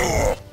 door!